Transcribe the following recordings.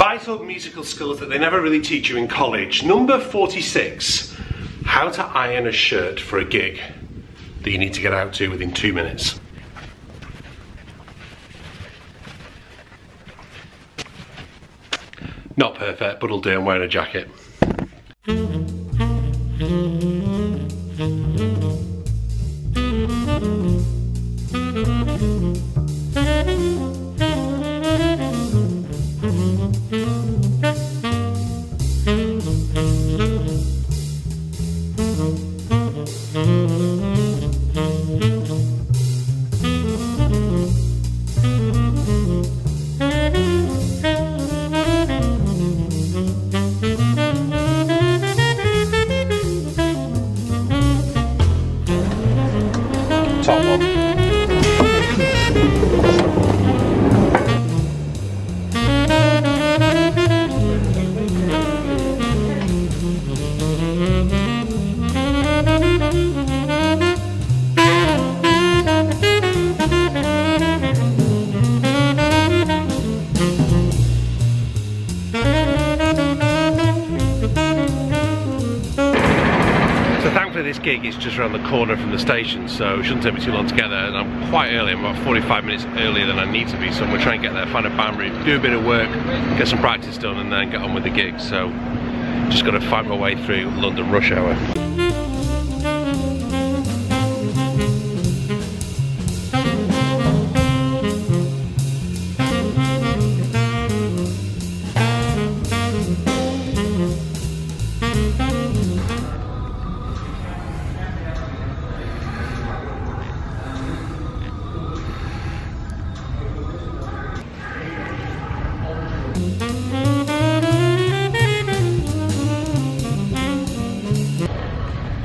Vital musical skills that they never really teach you in college. Number 46, how to iron a shirt for a gig that you need to get out to within two minutes. Not perfect, but it'll do, I'm wearing a jacket. Top one. Gig is just around the corner from the station, so it shouldn't take me too long to get there. And I'm quite early, I'm about 45 minutes earlier than I need to be, so I'm gonna try and get there, find a band room, do a bit of work, get some practice done, and then get on with the gig. So just gotta find my way through London rush hour.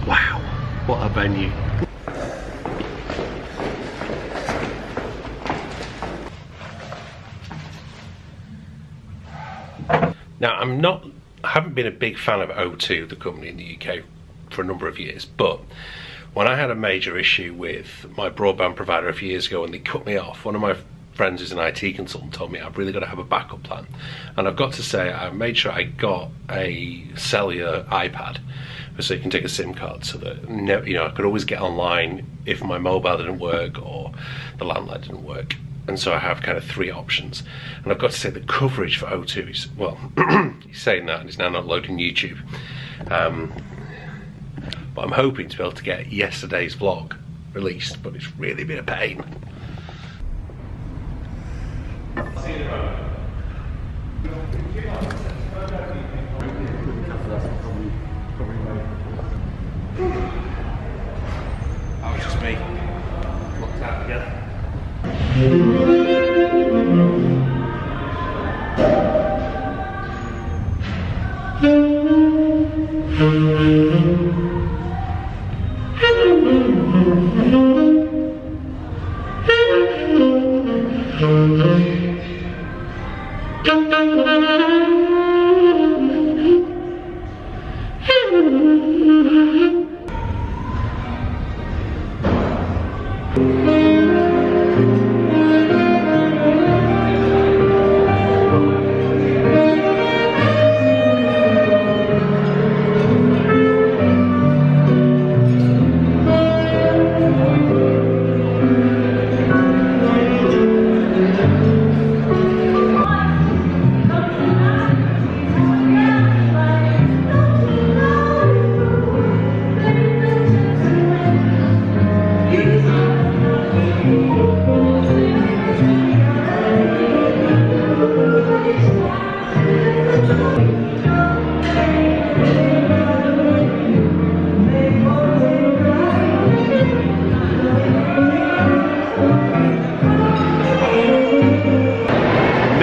Wow, what a venue. Now, I'm not, I haven't been a big fan of O2, the company in the UK, for a number of years, but when I had a major issue with my broadband provider a few years ago and they cut me off, one of my friends who's an IT consultant told me I've really got to have a backup plan. And I've got to say, I made sure I got a cellular iPad so you can take a SIM card so that you know I could always get online if my mobile didn't work or the landline didn't work. And so I have kind of three options. And I've got to say the coverage for O2 is, well, he's saying that and it's now not loading YouTube. Um, but I'm hoping to be able to get yesterday's vlog released, but it's really been a pain. That was just me. Locked out together. Mm-hmm.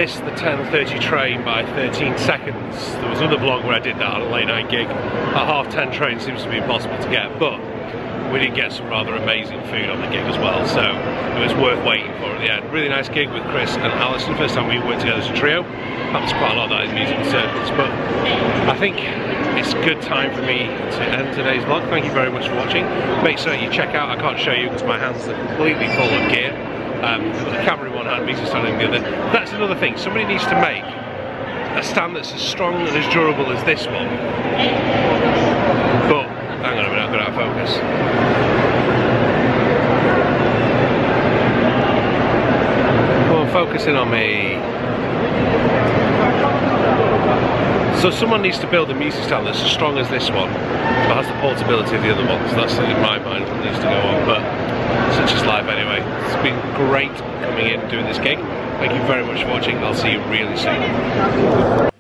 Missed the 10.30 train by 13 seconds. There was another vlog where I did that on a late night gig. A half 10 train seems to be impossible to get, but we did get some rather amazing food on the gig as well, so it was worth waiting for at the end. Really nice gig with Chris and Alison, first time we worked together as a trio. Happens quite a lot of that in musical circles, but I think it's a good time for me to end today's vlog. Thank you very much for watching. Make sure you check out, I can't show you because my hands are completely full of gear. Um, the camera in one hand, music stand in the other. That's another thing, somebody needs to make a stand that's as strong and as durable as this one. But, hang on a minute, I've got out of focus. Come on, focus in on me. So someone needs to build a music stand that's as strong as this one, but has the portability of the other ones. That's in my mind what needs to go on. But such is life anyway. Been great coming in doing this gig. Thank you very much for watching. I'll see you really soon.